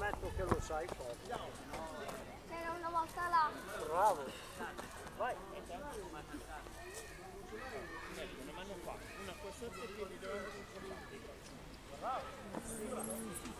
ammetto che lo sai forte. C'era una volta là. Bravo. Vai. Una mano qua, una qua sotto e piedi Una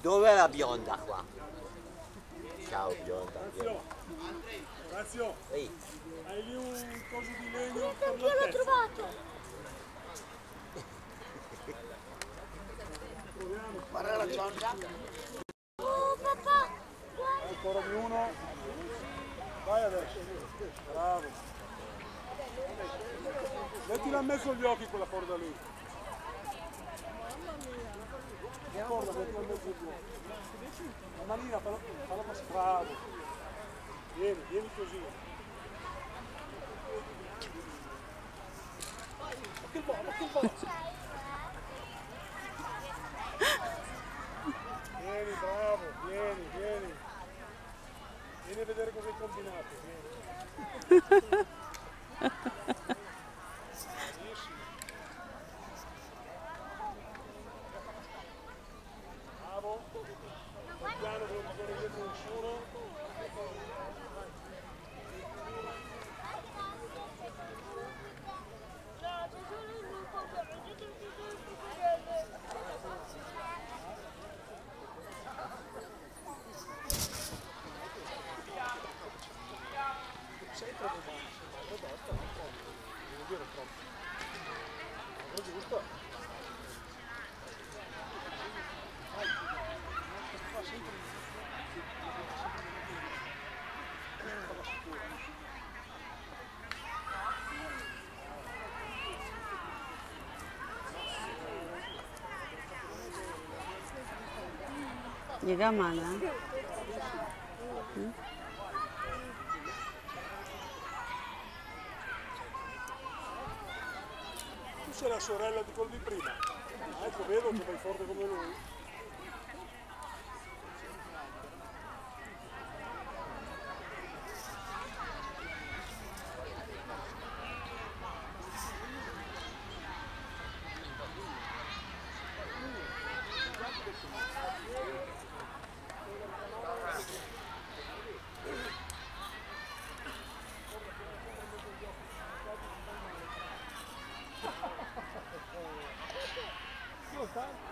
Dov'è la bionda qua? Ciao bionda. Orazio, Ehi, hai lì un coso di legno Guarda, per anch'io l'ho trovato. guarda la bionda. Oh papà, guarda. Ancora di uno. Vai adesso. Bravo. Mettila in mezzo agli occhi quella corda lì. La corda, mettila in mezzo agli occhi. La manina, falla, falla passare. Bravo. Vieni, vieni così. Ma che buono, ma che buono. Vieni, bravo, vieni, vieni. Vieni a vedere cosa hai combinato. Vieni. Benissimo. Pian piano che non corre dietro nessuno. Basso, ma è basta, non troppo. Devo dire troppo. È giusto. Vai. Fa sempre. Falla sicura. Llega mala. Tu sei la sorella di quello di prima. Ah, ecco, vedo che vai forte come lui. time.